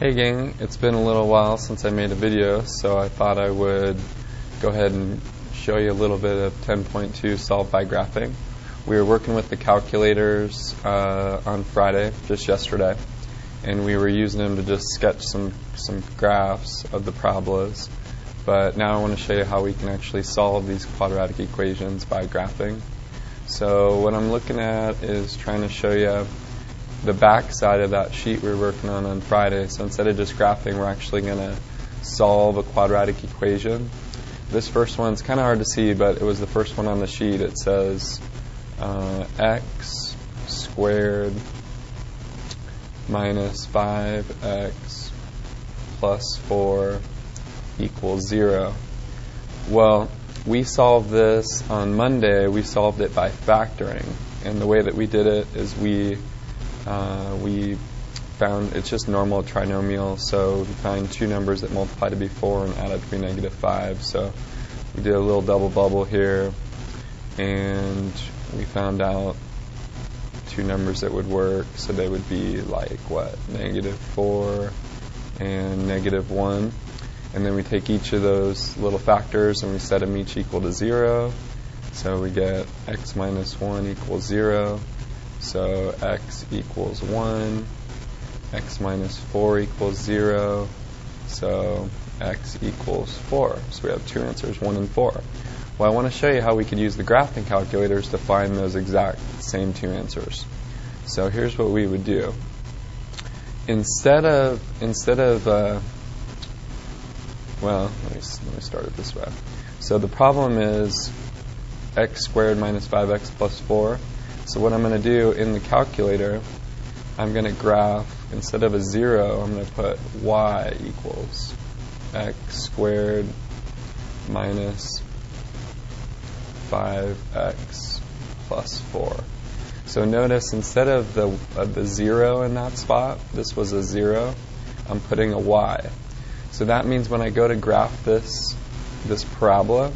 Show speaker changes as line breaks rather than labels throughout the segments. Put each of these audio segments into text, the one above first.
Hey gang, it's been a little while since I made a video, so I thought I would go ahead and show you a little bit of 10.2 solved by graphing. We were working with the calculators uh, on Friday, just yesterday, and we were using them to just sketch some, some graphs of the parabolas. But now I want to show you how we can actually solve these quadratic equations by graphing. So what I'm looking at is trying to show you the back side of that sheet we were working on on Friday. So instead of just graphing, we're actually going to solve a quadratic equation. This first one's kind of hard to see, but it was the first one on the sheet. It says uh, x squared minus 5x plus 4 equals 0. Well, we solved this on Monday. We solved it by factoring. And the way that we did it is we uh, we found it's just normal trinomial, so we find two numbers that multiply to be 4 and add up to be negative 5. So we did a little double bubble here, and we found out two numbers that would work. So they would be like what? Negative 4 and negative 1. And then we take each of those little factors and we set them each equal to 0. So we get x minus 1 equals 0. So x equals 1, x minus 4 equals 0, so x equals 4. So we have two answers, 1 and 4. Well, I want to show you how we could use the graphing calculators to find those exact same two answers. So here's what we would do. Instead of, instead of, uh, well, let me, let me start it this way. So the problem is x squared minus 5x plus 4. So what I'm going to do in the calculator, I'm going to graph, instead of a 0, I'm going to put y equals x squared minus 5x plus 4. So notice instead of the, of the 0 in that spot, this was a 0, I'm putting a y. So that means when I go to graph this, this parabola,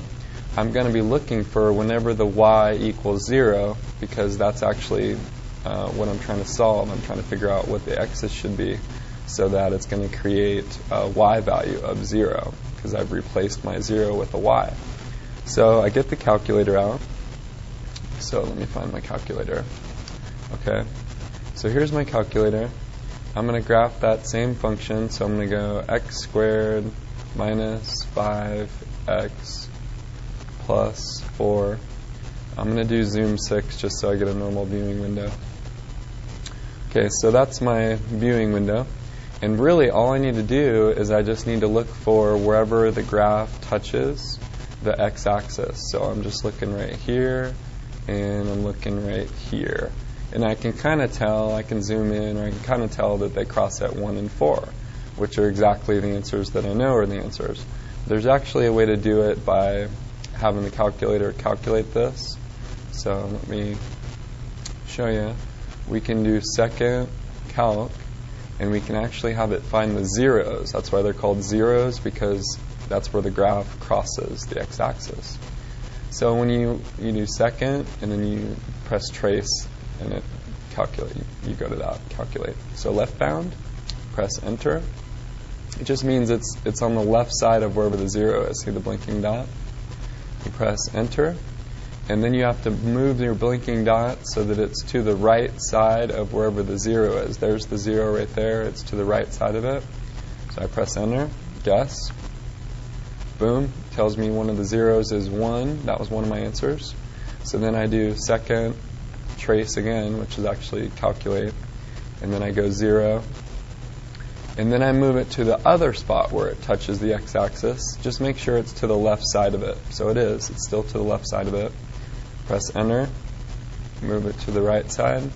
I'm going to be looking for whenever the y equals 0, because that's actually uh, what I'm trying to solve. I'm trying to figure out what the x's should be so that it's going to create a y value of 0, because I've replaced my 0 with a y. So I get the calculator out. So let me find my calculator. Okay. So here's my calculator. I'm going to graph that same function. So I'm going to go x squared minus 5x plus 4. I'm going to do zoom 6 just so I get a normal viewing window. Okay, so that's my viewing window. And really all I need to do is I just need to look for wherever the graph touches the x-axis. So I'm just looking right here and I'm looking right here. And I can kind of tell, I can zoom in, or I can kind of tell that they cross at 1 and 4, which are exactly the answers that I know are the answers. There's actually a way to do it by having the calculator calculate this. So let me show you. We can do second calc, and we can actually have it find the zeros. That's why they're called zeros, because that's where the graph crosses the x-axis. So when you, you do second, and then you press trace, and it calculate, you, go to that, calculate. So left bound, press enter. It just means it's, it's on the left side of wherever the zero is. See the blinking dot? You press enter, and then you have to move your blinking dot so that it's to the right side of wherever the zero is. There's the zero right there. It's to the right side of it. So I press enter, guess. Boom, tells me one of the zeros is 1. That was one of my answers. So then I do second trace again, which is actually calculate. And then I go 0, and then I move it to the other spot where it touches the x-axis. Just make sure it's to the left side of it. So it is. It's still to the left side of it. Press enter. Move it to the right side.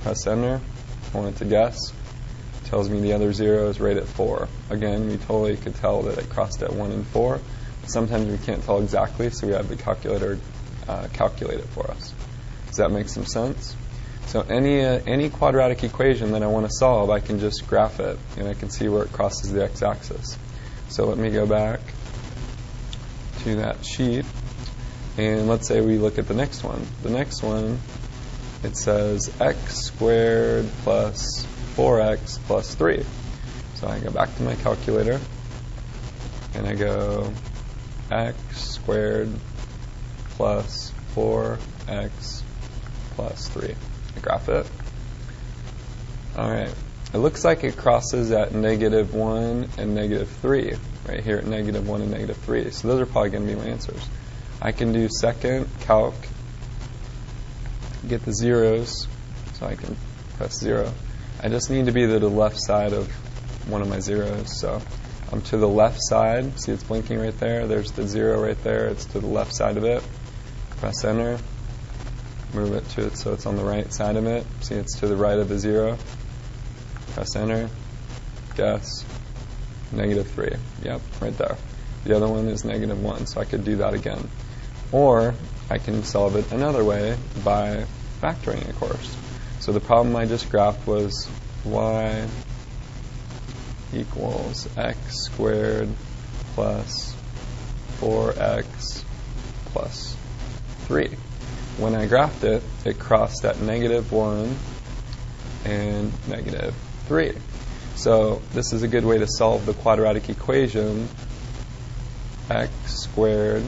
Press enter. I want it to guess. Tells me the other zero is right at 4. Again, we totally could tell that it crossed at 1 and 4. Sometimes we can't tell exactly, so we have the calculator uh, calculate it for us. Does that make some sense? So any uh, any quadratic equation that I want to solve, I can just graph it, and I can see where it crosses the x-axis. So let me go back to that sheet, and let's say we look at the next one. The next one, it says x squared plus 4x plus 3. So I go back to my calculator and I go x squared plus 4x plus 3. Graph it. Alright, it looks like it crosses at negative 1 and negative 3, right here at negative 1 and negative 3. So those are probably going to be my answers. I can do second calc, get the zeros, so I can press 0. I just need to be to the left side of one of my zeros, so I'm to the left side. See it's blinking right there? There's the 0 right there. It's to the left side of it. Press enter. Move it to it so it's on the right side of it. See it's to the right of the 0 press enter, guess, negative 3. Yep, right there. The other one is negative 1, so I could do that again. Or I can solve it another way by factoring, of course. So the problem I just graphed was y equals x squared plus 4x plus 3. When I graphed it, it crossed at negative 1 and negative 3. So this is a good way to solve the quadratic equation x squared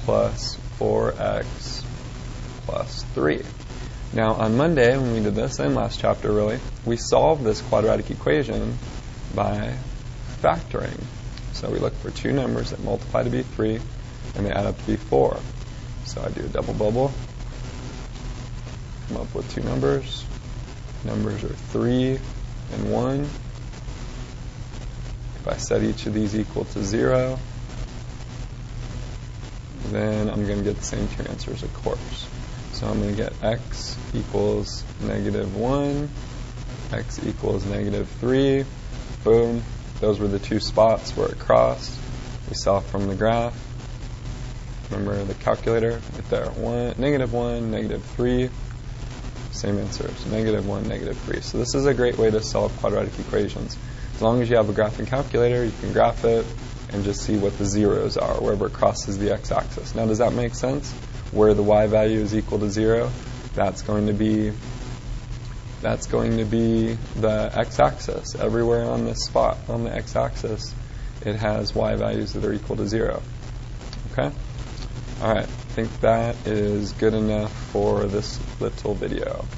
plus 4x plus 3. Now on Monday when we did this, and last chapter really, we solved this quadratic equation by factoring. So we look for two numbers that multiply to be 3 and they add up to be 4. So I do a double bubble, come up with two numbers, numbers are 3 and 1. If I set each of these equal to 0, then I'm going to get the same two answers, of course. So I'm going to get x equals negative 1, x equals negative 3. Boom. Those were the two spots where it crossed. We saw from the graph. Remember the calculator right there. One, negative 1, negative 3. Same answers, negative 1, negative 3. So this is a great way to solve quadratic equations. As long as you have a graphing calculator, you can graph it and just see what the zeros are, wherever it crosses the x-axis. Now, does that make sense? Where the y value is equal to 0, that's going to be that's going to be the x-axis. Everywhere on this spot on the x-axis, it has y values that are equal to 0. Okay? All right, I think that is good enough for this little video.